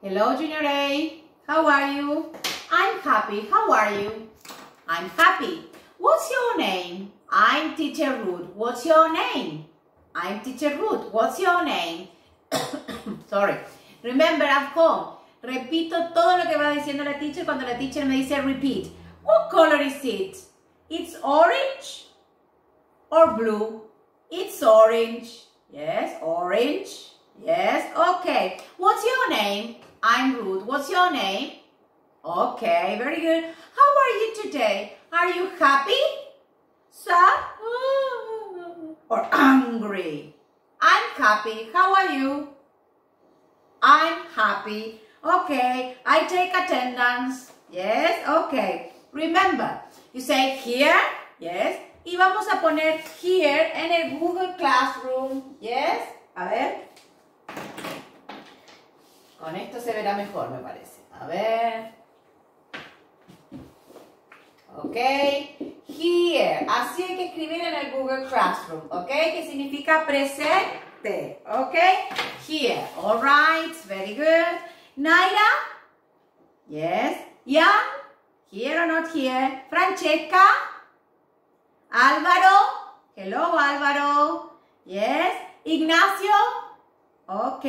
Hello, Junior A. How are you? I'm happy. How are you? I'm happy. What's your name? I'm Teacher Ruth. What's your name? I'm Teacher Ruth. What's your name? Sorry. Remember at home. Repito todo lo que va diciendo la teacher cuando la teacher me dice repeat. What color is it? It's orange or blue? It's orange. Yes, orange. Yes, okay. What's your name? I'm Ruth. What's your name? Okay, very good. How are you today? Are you happy? Sad? Or angry? I'm happy. How are you? I'm happy. Okay, I take attendance. Yes, okay. Remember, you say here, yes, y vamos a poner here en el Google Classroom. Yes, a ver. Con esto se verá mejor, me parece. A ver. Ok. Here. Así hay que escribir en el Google Classroom. Ok. Que significa presente. Ok. Here. All right. Very good. Naira. Yes. Jan. Here or not here. Francesca. Álvaro. Hello, Álvaro. Yes. Ignacio. Ok,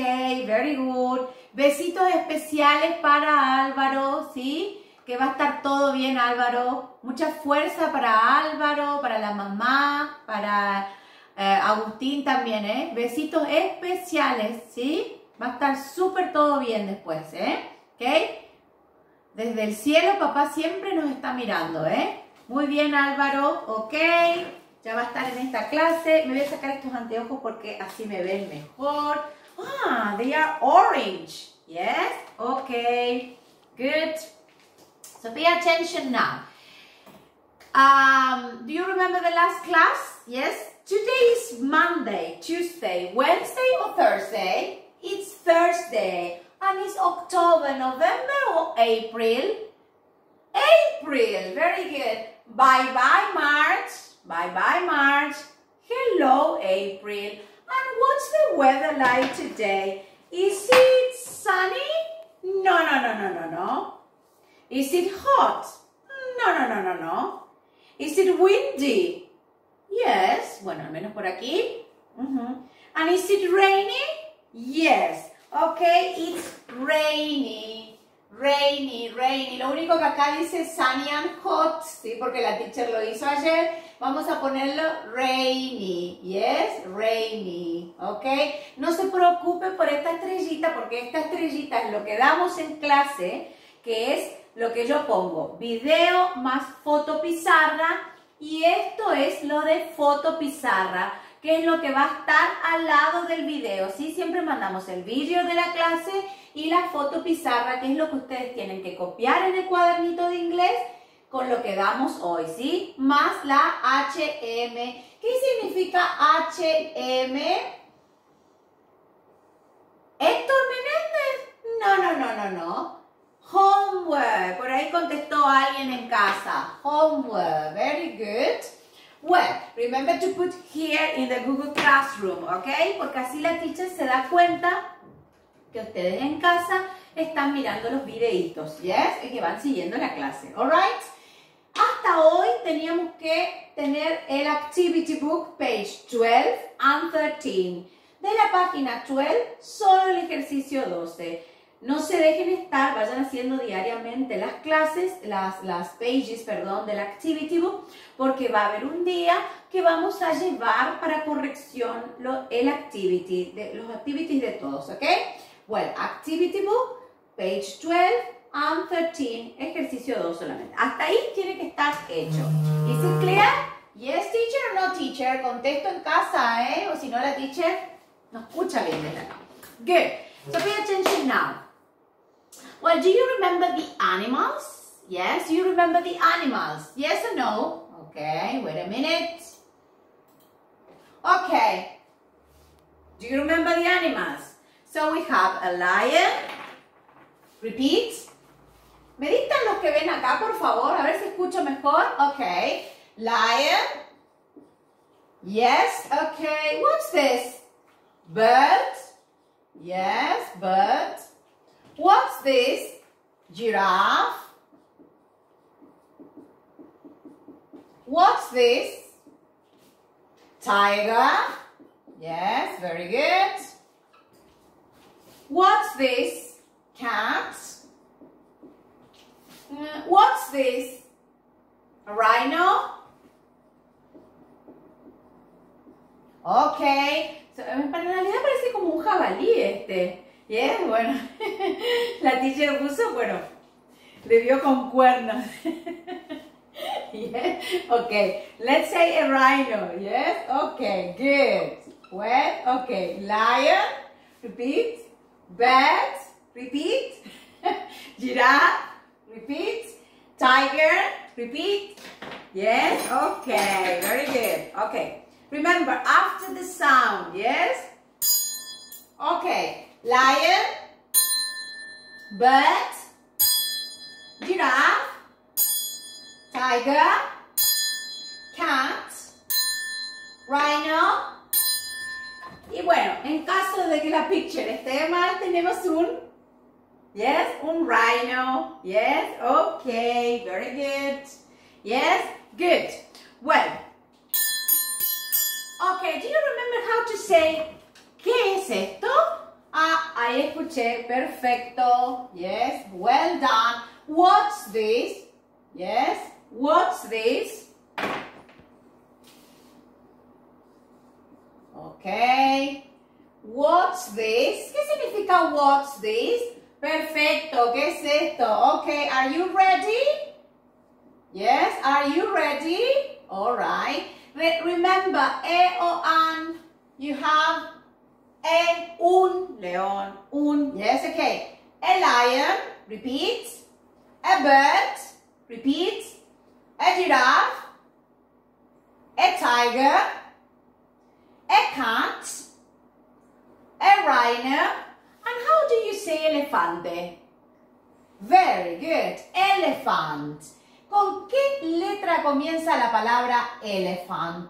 very good. Besitos especiales para Álvaro, ¿sí? Que va a estar todo bien, Álvaro. Mucha fuerza para Álvaro, para la mamá, para eh, Agustín también, ¿eh? Besitos especiales, ¿sí? Va a estar súper todo bien después, ¿eh? ¿Ok? Desde el cielo, papá siempre nos está mirando, ¿eh? Muy bien, Álvaro, ok. Ya va a estar en esta clase. Me voy a sacar estos anteojos porque así me ven mejor. Ah, they are orange. Yes? Okay. Good. So pay attention now. Um, do you remember the last class? Yes? Today is Monday, Tuesday, Wednesday or Thursday? It's Thursday. And it's October, November or April? April. Very good. Bye-bye, March. Bye-bye, March. Hello, April. And what's the weather like today? Is it sunny? No, no, no, no, no, no. Is it hot? No, no, no, no, no. Is it windy? Yes. Bueno, al menos por aquí. Uh -huh. And is it rainy? Yes. Okay, it's rainy. Rainy, rainy. Lo único que acá dice sunny and hot, ¿sí? Porque la teacher lo hizo ayer. Vamos a ponerlo rainy. Yes, rainy. ¿Ok? No se preocupe por esta estrellita, porque esta estrellita es lo que damos en clase, que es lo que yo pongo. Video más foto pizarra. Y esto es lo de foto pizarra, que es lo que va a estar al lado del video. ¿sí? Siempre mandamos el vídeo de la clase y la foto pizarra, que es lo que ustedes tienen que copiar en el cuadernito de inglés con lo que damos hoy, ¿sí? Más la HM. ¿Qué significa HM? Héctor Menéndez. No, no, no, no, no. Homework. Por ahí contestó alguien en casa. Homework. Very good. Well, remember to put here in the Google Classroom, ¿ok? Porque así la teacher se da cuenta que ustedes en casa están mirando los videitos, ¿yes? Y que van siguiendo la clase, ¿alright? Hasta hoy teníamos que tener el Activity Book, page 12 and 13. De la página 12, solo el ejercicio 12. No se dejen estar, vayan haciendo diariamente las clases, las, las pages, perdón, del Activity Book, porque va a haber un día que vamos a llevar para corrección lo, el activity, de, los activities de todos, ¿ok? Well, Activity Book, page 12 and 13, ejercicio 2 solamente. Hasta ahí tiene que estar hecho. ¿Is it clear? Yes, teacher or no teacher? Contesto en casa, ¿eh? O si no, la teacher no escucha bien de. Good. So pay attention now. Well, do you remember the animals? Yes, you remember the animals? Yes or no? Okay, wait a minute. Okay. Do you remember the animals? So we have a lion. Repeat. ¿Me dictan los que ven acá, por favor? A ver si escucho mejor. Okay. Lion. Yes, okay. What's this? Bird. Yes, bird. What What's this? Giraffe. What's this? Tiger. Yes, very good. What's this? Cat. What's this? Rhino? Ok. En realidad parece como un jabalí este. Yes, bueno. La teacher puso, bueno, le dio con cuernos. yes. Okay. Let's say a rhino. Yes. Okay. Good. Well. Okay. Lion. Repeat. Bat. Repeat. Giraffe. Repeat. Tiger. Repeat. Yes. Okay. Very good. Okay. Remember after the sound. Yes. Okay. Lion. Bird. Giraffe tiger, cat, rhino. Y bueno, en caso de que la picture esté mal, tenemos un, yes, un rhino. Yes, okay, very good. Yes, good. Well, okay, do you remember how to say, ¿qué es esto? Ah, ahí escuché, perfecto. Yes, well done. What's this? Yes, What's this? Okay. What's this? ¿Qué significa what's this? Perfecto. ¿Qué es esto? Okay. Are you ready? Yes. Are you ready? All right. Re remember, e o. You have a un león. Un. Yes. Okay. A lion. Repeat. A bird. Repeat a giraffe, a tiger, a cat, a rhino, and how do you say elefante? Eh? Very good, elephant. ¿Con qué letra comienza la palabra elephant?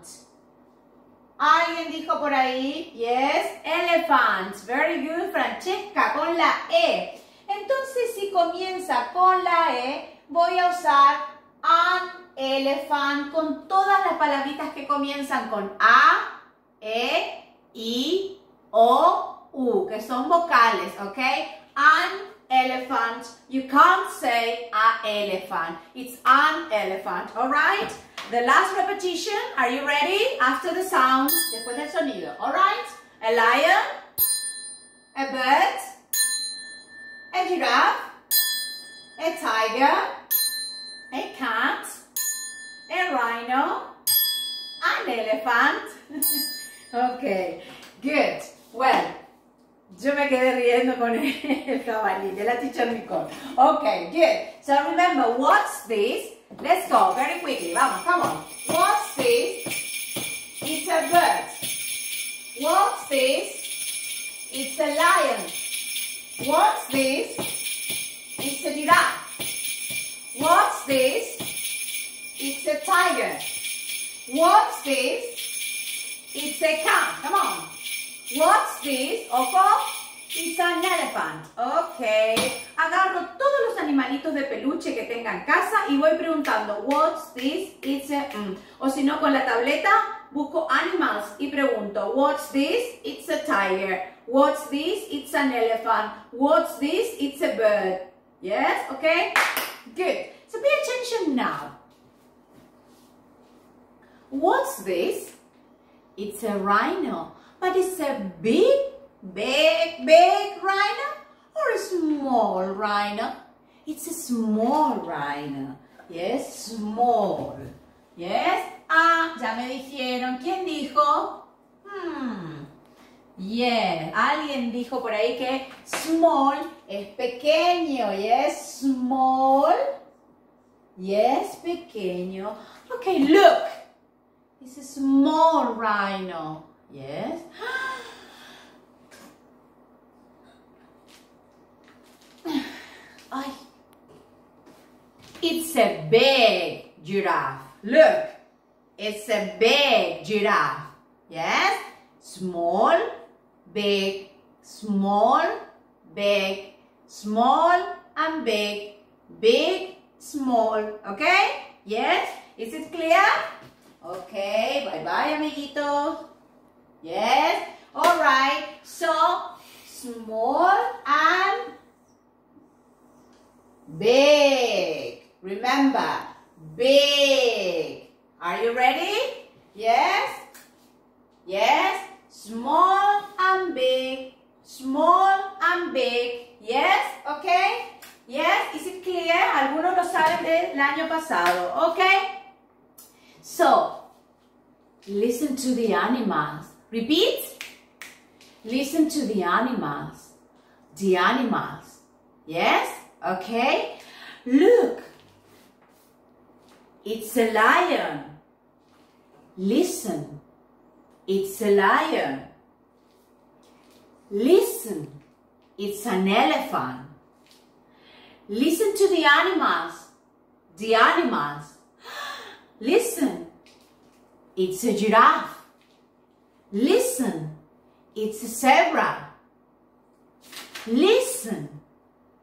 ¿Alguien dijo por ahí? Yes, elephant. Very good, Francesca, con la E. Entonces, si comienza con la E, voy a usar an elephant con todas las palabritas que comienzan con A, E, I, O, U, que son vocales, ¿ok? An elephant. You can't say a elephant. It's an elephant, alright? The last repetition, are you ready? After the sound, después del sonido, alright? A lion, a bird, a giraffe, a tiger, a cat, a rhino, an elephant. ok, good. Well, quedé riendo con de la teacher Nicole. Ok, good. So remember, what's this? Let's go very quickly. Vamos, come on. What's this? It's a bird. What's this? It's a lion. What's this? It's a giraffe. What's this? It's a tiger. What's this? It's a cat. Come on. What's this? Ojo. It's an elephant. Ok. Agarro todos los animalitos de peluche que tenga en casa y voy preguntando, what's this? It's a... Mm. O si no, con la tableta busco animals y pregunto, what's this? It's a tiger. What's this? It's an elephant. What's this? It's a bird. Yes? Okay? Good. So pay attention now. What's this? It's a rhino. But it's a big, big, big rhino or a small rhino? It's a small rhino. Yes, small. Yes. Ah, ya me dijeron. ¿Quién dijo? Hmm. Yeah. Alguien dijo por ahí que small es pequeño. Yes, small. Yes, pequeño. Okay, look. It's a small rhino. Yes. Ay. It's a big giraffe. Look. It's a big giraffe. Yes. Small, big, small, big, small and big, big, small, okay? Yes? Is it clear? Okay, bye-bye, amiguitos. Yes? All right, so small and big. Remember, big. Are you ready? Yes? Yes? Small and big. Small and big. Yes? Okay? Yes? Is it clear? Algunos lo saben del año pasado. Okay? So, listen to the animals. Repeat. Listen to the animals. The animals. Yes? Okay? Look. It's a lion. Listen. It's a lion. Listen. It's an elephant. Listen to the animals. The animals. Listen. It's a giraffe. Listen. It's a zebra. Listen.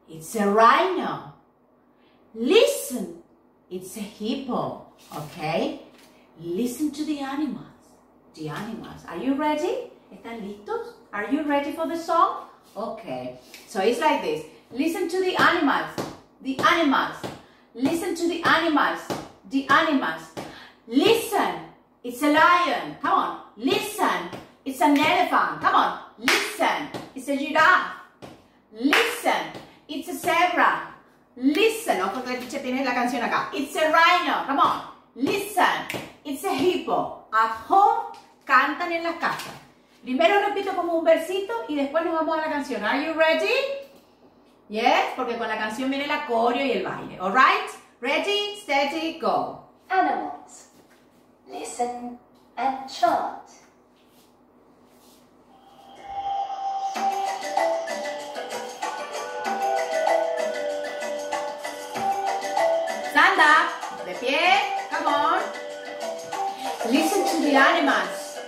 It's a rhino. Listen. It's a hippo. Okay? Listen to the animals. The animals. Are you ready? ¿Están listos? Are you ready for the song? Okay. So it's like this. Listen to the animals. The animals. Listen to the animals. The animals. Listen. It's a lion. Come on. Listen. It's an elephant. Come on. Listen. It's a giraffe. Listen. It's a zebra. Listen. Ojo que el tiene la canción acá. It's a rhino. Come on. Listen. It's a hippo. At home, cantan en las casas. Primero repito como un versito y después nos vamos a la canción. Are you ready? Yes, porque con la canción viene el coreo y el baile. Alright? Ready, steady, go. Animals. Listen and chant. Stand up. De pie. Come on. Listen to the animals.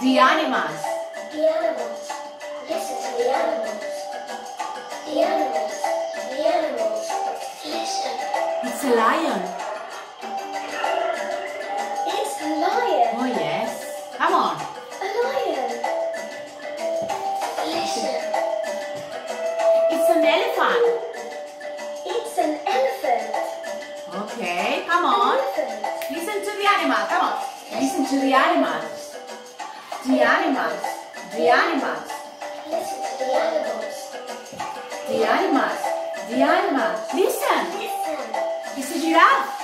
The animals. The animals. Listen to the animals. The animals. The animals. Listen. It's a lion. Lion. Oh yes. Come on. A lion. Listen. It's an elephant. It's an elephant. Okay. Come on. Listen to the animals. Come on. Listen to the animals. The animals. The animals. Listen to the animals. The animals. The animals. Listen. Listen. It's a giraffe.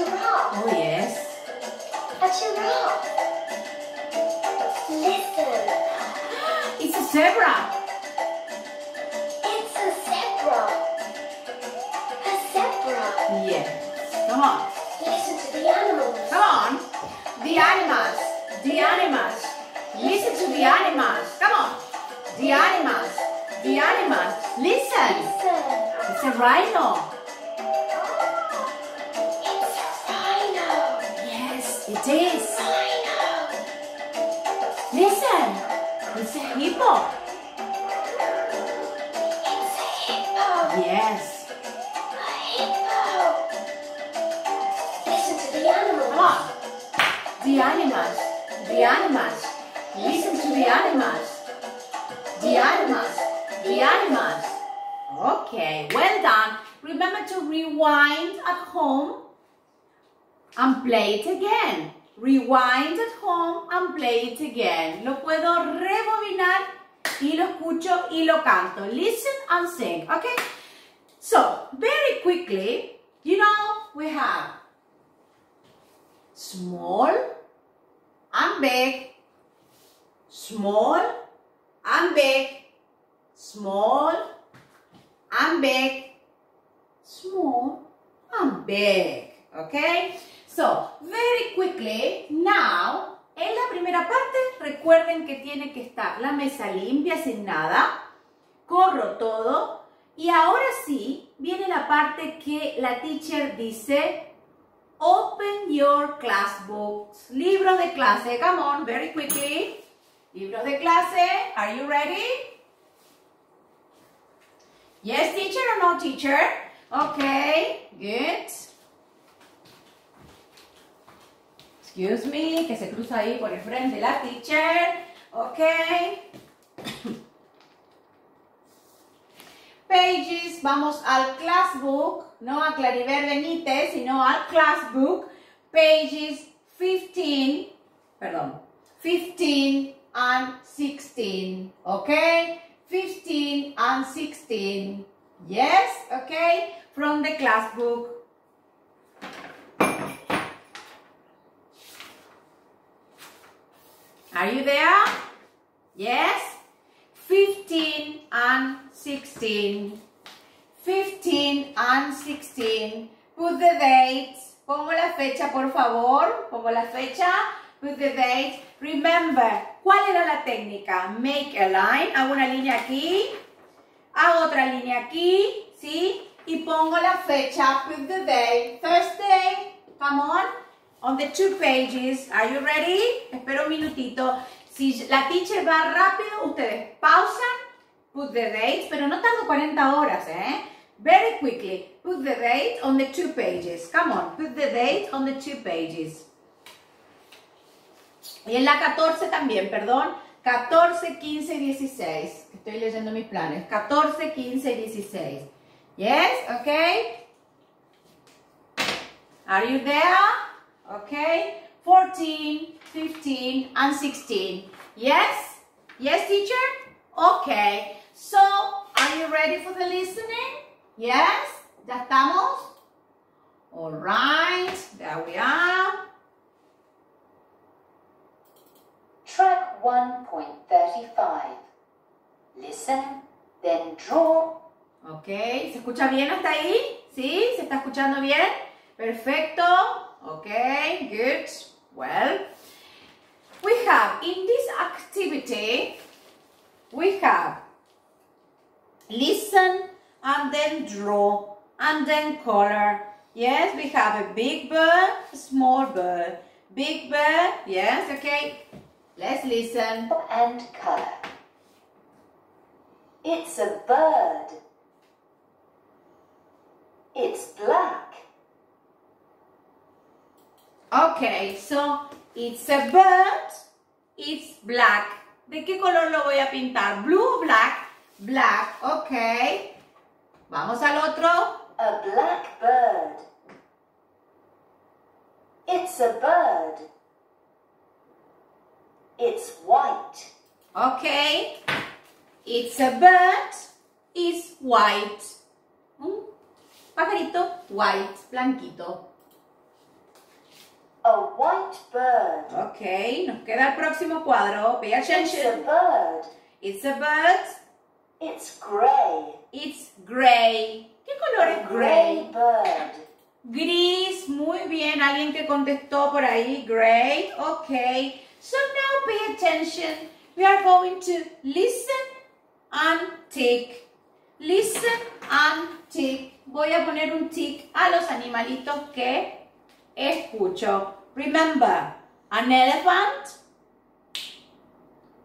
Oh yes. A giraffe. Listen. It's a zebra. It's a zebra. A zebra. Yes. Come on. Listen to the animals. Come on. The animals. The animals. Listen to the animals. Come on. The animals. The animals. Listen. Listen. It's a rhino. Yes, it is. Rhino. Listen. It's a hippo. It's a hippo. Yes. A hippo. Listen to the animals. Come ah, on. The animals. The animals. Listen to the animals. The animals. The animals. Okay, well done. Remember to rewind at home and play it again. Rewind at home and play it again. Lo puedo rebobinar y lo escucho y lo canto. Listen and sing, okay? So, very quickly, you know, we have small and big, small and big, small and big, small and big. Okay? So, very quickly, now, en la primera parte, recuerden que tiene que estar la mesa limpia, sin nada. Corro todo. Y ahora sí, viene la parte que la teacher dice, Open your class books. Libros de clase. Come on, very quickly. Libros de clase. Are you ready? Yes, teacher or no teacher? Okay, good. Excuse me, que se cruza ahí por el frente la teacher. Okay. Pages, vamos al classbook, no a Claribel Benítez, sino al classbook. Pages 15, perdón, 15 and 16, okay? 15 and 16, yes, okay? From the classbook. Are you there? Yes? 15 and 16. 15 and 16. Put the dates. Pongo la fecha, por favor. Pongo la fecha. Put the date. Remember, ¿cuál era la técnica? Make a line. Hago una línea aquí. Hago otra línea aquí. ¿Sí? Y pongo la fecha. Put the date. Thursday. Come on. On the two pages. Are you ready? Espero un minutito. Si la teacher va rápido, ustedes pausan, put the date, pero no tardo 40 horas, ¿eh? Very quickly, put the date on the two pages. Come on, put the date on the two pages. Y en la 14 también, perdón. 14, 15, 16. Estoy leyendo mis planes. 14, 15, 16. Yes, okay. Are you there? Okay. 14, 15, and 16. Yes? Yes, teacher? Okay. So, are you ready for the listening? Yes? ¿Ya estamos? All right. There we are. Track 1.35. Listen, then draw. Ok, ¿se escucha bien hasta ahí? ¿Sí? ¿Se está escuchando bien? Perfecto. Ok, good. Well, we have in this activity, we have listen and then draw and then color. Yes, we have a big bird, small bird. Big bird, yes, okay. Let's listen. and color. It's a bird. It's black. Okay, so it's a bird, it's black. ¿De qué color lo voy a pintar? Blue black? Black, ok. Vamos al otro. A black bird. It's a bird. It's white. Ok. It's a bird, it's white. Un pajarito white, blanquito. A white bird. Ok, nos queda el próximo cuadro. Pay It's a attention. bird. It's a bird, It's grey. it's gray. ¿Qué color A es gray? bird. Gris, muy bien. Alguien que contestó por ahí. Great, okay. So now pay attention. We are going to listen and tick. Listen and tick. Voy a poner un tick a los animalitos que escucho. Remember, an elephant,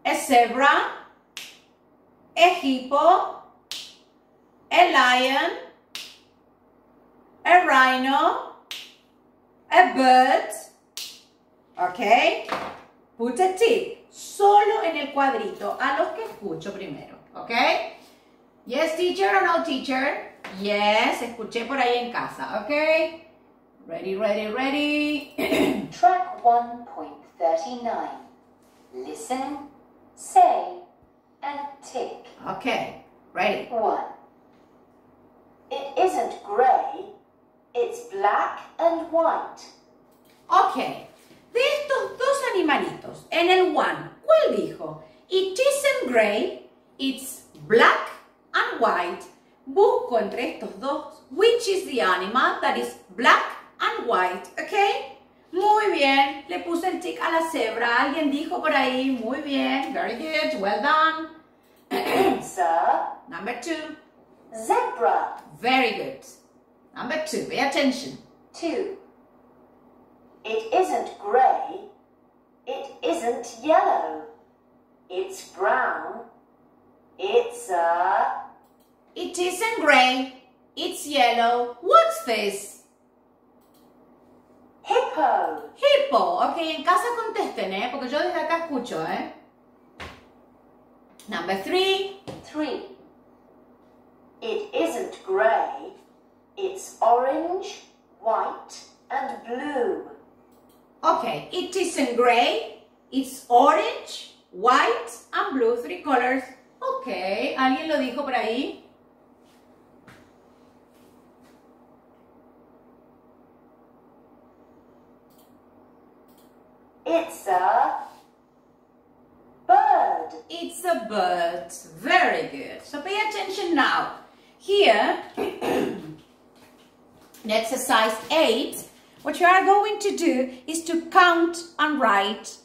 a zebra, a hippo, a lion, a rhino, a bird, ok, put a tick, solo en el cuadrito, a los que escucho primero, ok. Yes, teacher or no teacher? Yes, escuché por ahí en casa, ok. Ready, ready, ready. Track 1.39. Listen, say, and tick. ok, ready. 1. It isn't grey, it's black and white. Ok, de estos dos animalitos, en el one, ¿cuál dijo? It isn't gray, it's black and white. Busco entre estos dos, which is the animal that is black and white, ok? Muy bien, le puse el tic a la cebra. Alguien dijo por ahí, muy bien, very good, well done. A Number two, zebra. very good. Number two, pay attention. 2. It isn't grey, it isn't yellow. It's brown. It's a It isn't gray. It's yellow. What's this? Hippo. Hippo. Ok, en casa contesten, ¿eh? Porque yo desde acá escucho, ¿eh? Number three. Three. It isn't grey. It's orange, white, and blue. Okay, it isn't gray. It's orange, white, and blue. Three colors. Ok, ¿alguien lo dijo por ahí? It's a bird. It's a bird. Very good. So pay attention now. Here, in exercise 8, what you are going to do is to count and write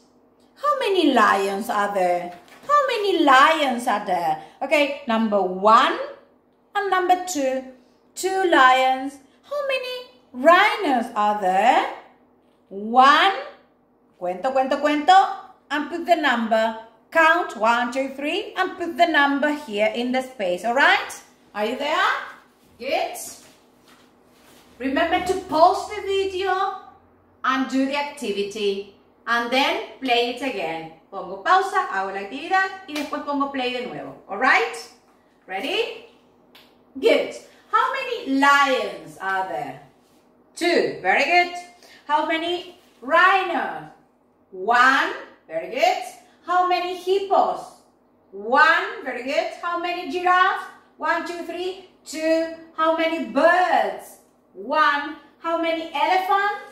how many lions are there? How many lions are there? Okay, number one and number two. Two lions. How many rhinos are there? One. Cuento, cuento, cuento. And put the number. Count one, two, three. And put the number here in the space. Alright? Are you there? Good. Remember to pause the video and do the activity. And then play it again. Pongo pausa, hago la actividad y después pongo play de nuevo. Alright? Ready? Good. How many lions are there? Two. Very good. How many rhinos? One. Very good. How many hippos? One. Very good. How many giraffes? One, two, three. Two. How many birds? One. How many elephants?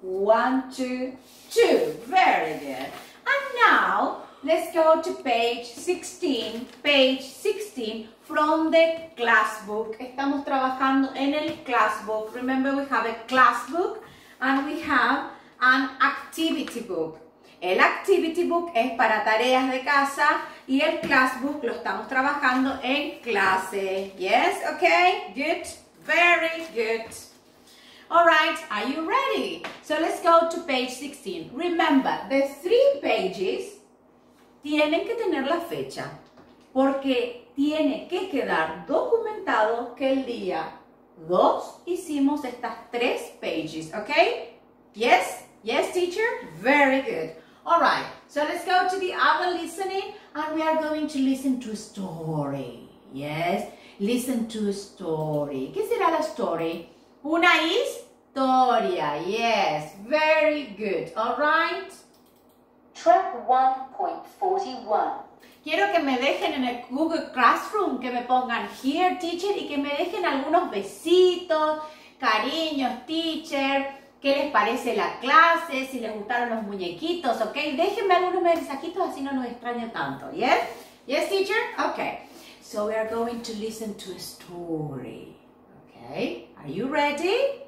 One, two, two. Very good. And now, let's go to page 16. Page 16 from the class book. Estamos trabajando en el class book. Remember, we have a class book and we have an activity book. El activity book es para tareas de casa y el class book lo estamos trabajando en clase. Yes, okay, good, very good. All right, are you ready? So let's go to page 16. Remember, the three pages tienen que tener la fecha porque tiene que quedar documentado que el día 2 hicimos estas tres pages, okay? Yes? Yes, teacher? Very good. All right, so let's go to the other listening and we are going to listen to a story. Yes, listen to a story. ¿Qué será la story? Una historia. Yes, very good. All right. Track 1.41. Quiero que me dejen en el Google Classroom, que me pongan here, teacher, y que me dejen algunos besitos, cariños, teacher. ¿Qué les parece la clase? Si les gustaron los muñequitos, ¿ok? Déjenme algunos mensajitos así no nos extraño tanto, ¿yes? Yes, teacher? Okay. So we are going to listen to a story, okay? Are you ready?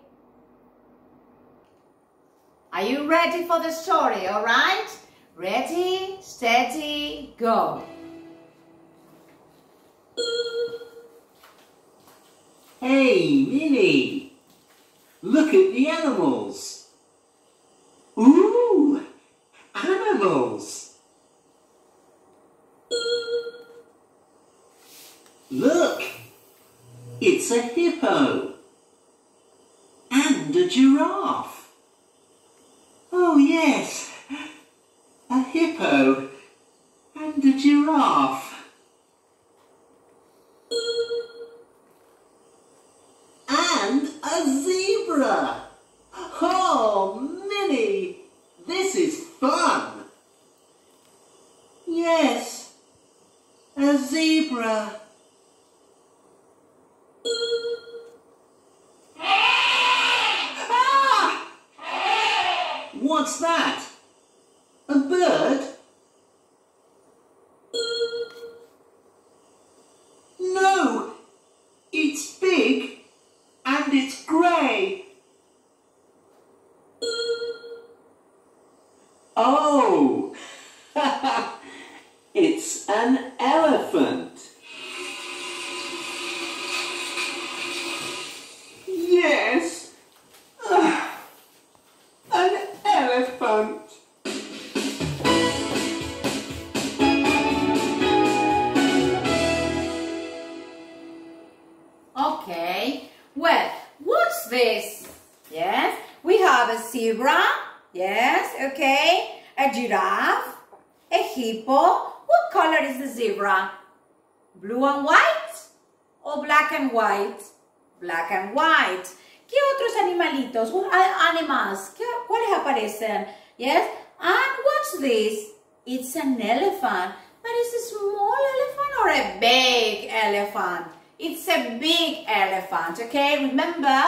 Are you ready for the story, all right? Ready, steady, go. Hey, Minnie! Look at the animals! Ooh! Animals! Look! It's a hippo! And a giraffe! Oh, yes! A hippo and a giraffe! and a zebra. Oh, Minnie, this is fun. Yes, a Ah! What's that? Hippo. What color is the zebra? Blue and white or black and white? Black and white. ¿Qué otros animalitos? What animals? ¿Qué, ¿Cuáles aparecen? Yes? And what's this? It's an elephant. But it's a small elephant or a big elephant? It's a big elephant, okay? Remember,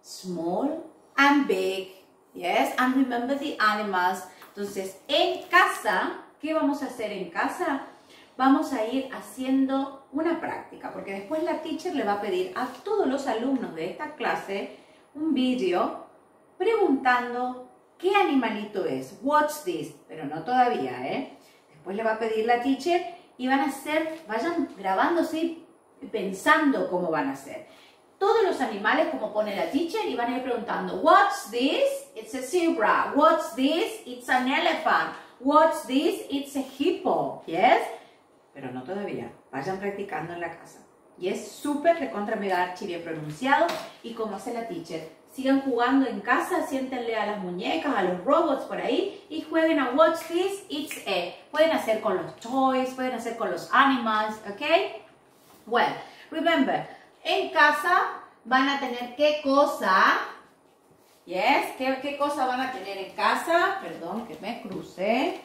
small and big, yes? And remember the animals. Entonces, en casa, ¿qué vamos a hacer en casa? Vamos a ir haciendo una práctica, porque después la teacher le va a pedir a todos los alumnos de esta clase un vídeo preguntando qué animalito es. Watch this, pero no todavía, ¿eh? Después le va a pedir la teacher y van a hacer, vayan grabándose pensando cómo van a ser. Todos los animales, como pone la teacher, y van a ir preguntando, What's this? It's a zebra. What's this? It's an elephant. What's this? It's a hippo. Yes? Pero no todavía. Vayan practicando en la casa. Y es súper recontra mega archi bien pronunciado. Y como hace la teacher, sigan jugando en casa, siéntenle a las muñecas, a los robots por ahí y jueguen a What's This? It's a. Pueden hacer con los toys, pueden hacer con los animals, ¿ok? Well, remember, en casa van a tener qué cosa. Yes, ¿Qué, ¿qué cosa van a tener en casa? Perdón, que me crucé.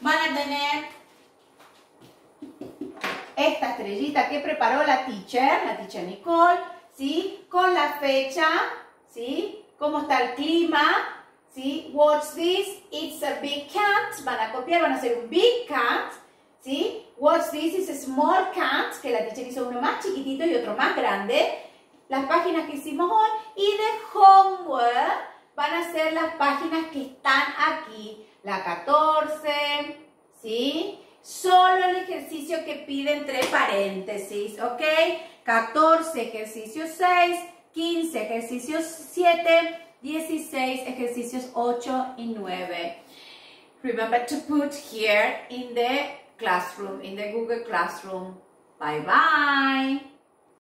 Van a tener esta estrellita que preparó la teacher, la teacher Nicole, ¿sí? Con la fecha, ¿sí? Cómo está el clima, ¿sí? What's this? It's a big cat. Van a copiar, van a hacer un big cat, ¿sí? What's this? It's a small cat, que la teacher hizo uno más chiquitito y otro más grande. Las páginas que hicimos hoy. Y de homework van a ser las páginas que están aquí. La 14, ¿sí? Solo el ejercicio que pide entre paréntesis, ¿ok? 14, ejercicio 6, 15, ejercicios 7, 16, ejercicios 8 y 9. Remember to put here in the classroom, in the Google Classroom. Bye bye.